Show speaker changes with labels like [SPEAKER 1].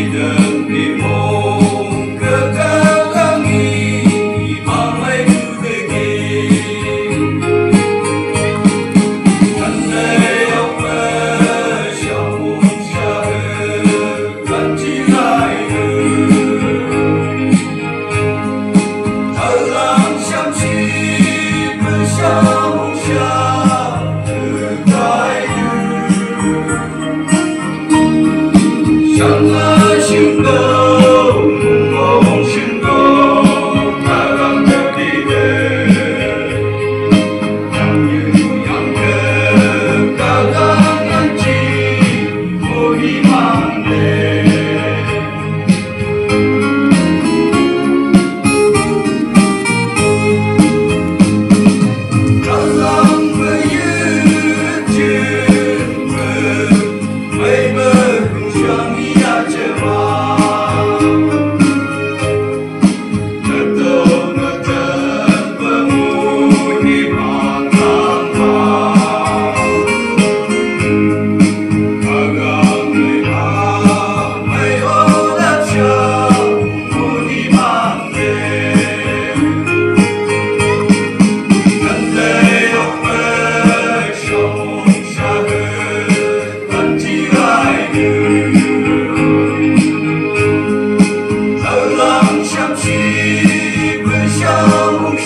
[SPEAKER 1] the people. Sunrise, you know.